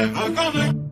I'm coming.